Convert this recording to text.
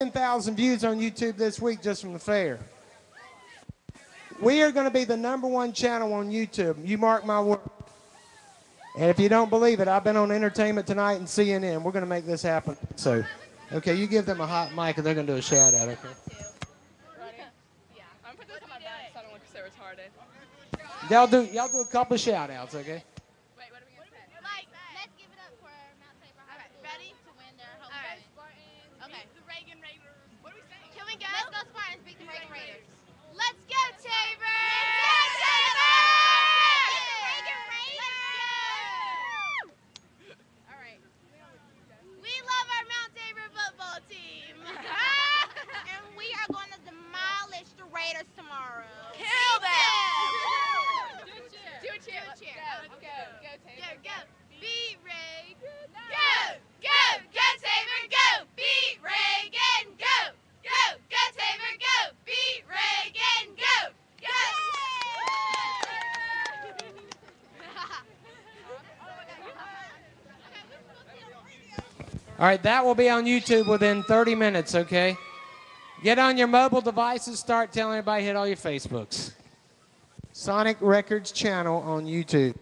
10,000 views on YouTube this week just from the fair. We are going to be the number one channel on YouTube. You mark my word. And if you don't believe it, I've been on Entertainment Tonight and CNN. We're going to make this happen. So, okay, you give them a hot mic and they're going to do a shout out, okay? Yeah. I'm gonna put this on my back so I don't look so retarded. Y'all do, y'all do a couple of shout outs, okay? All right, that will be on YouTube within 30 minutes, okay? Get on your mobile devices, start telling everybody, hit all your Facebooks. Sonic Records channel on YouTube.